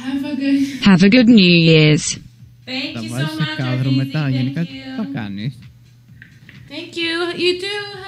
Okay. Have a good New Year's. Thank you so much, Thank you. Thank you. You too.